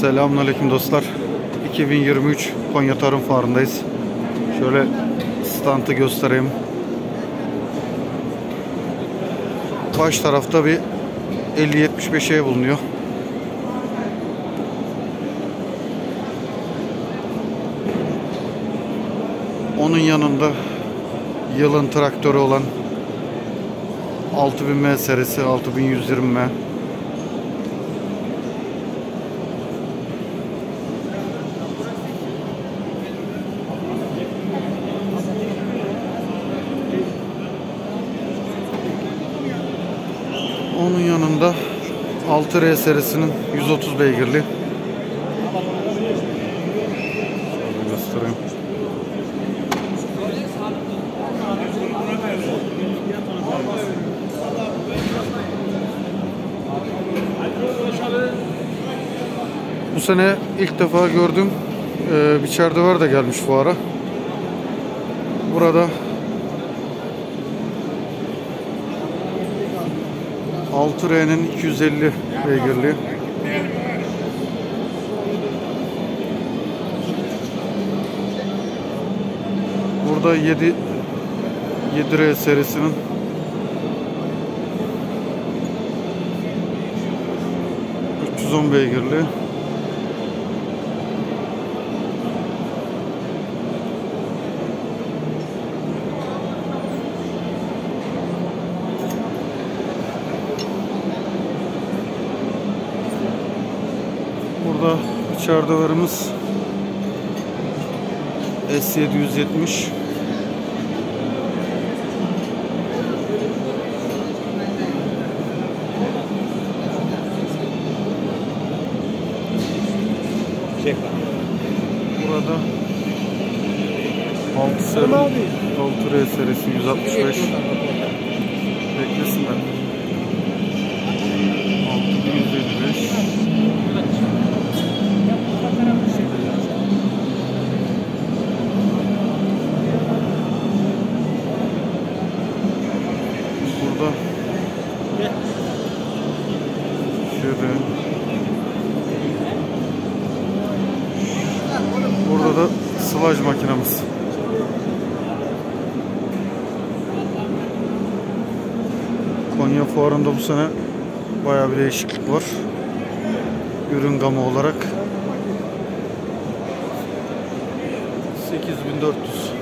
Selamünaleyküm dostlar. 2023 Konya Tarım Fuarı'ndayız. Şöyle standı göstereyim. Baş tarafta bir 50-75 şey bulunuyor. Onun yanında yılın traktörü olan 6000M serisi 6120M Onun yanında 6R serisinin 130 beygirli. Şöyle göstereyim. Bu sene ilk defa gördüm. Ee, bir çerdever de gelmiş fuara. Burada 6R'nin 250 beygirli. Burada 7 7R serisinin ...310 beygirli. Burada içeride varımız S770 Burada 6 seri 6 R serisi 165 şöyle Burada da sıvacı makinamız. Konya fuarında bu sene bayağı bir değişiklik var. Ürün gamı olarak 8400